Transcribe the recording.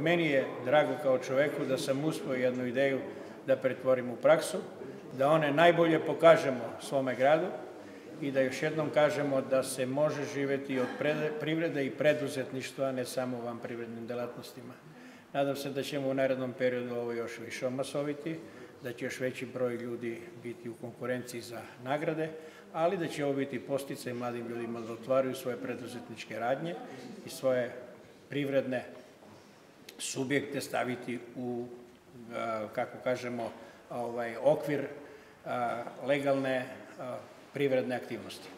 meni je drago kao čoveku da sam uspio jednu ideju da pretvorim u praksu, da one najbolje pokažemo svome gradu i da još jednom kažemo da se može živeti od privrede i preduzetništva, ne samo vam privrednim delatnostima. Nadam se da ćemo u narednom periodu ovo još više omasoviti, da će još veći broj ljudi biti u konkurenciji za nagrade, ali da će ovo biti posticaj mladim ljudima da otvaraju svoje preduzetničke radnje i svoje privredne subjekte staviti u, kako kažemo, ovaj, okvir legalne privredne aktivnosti.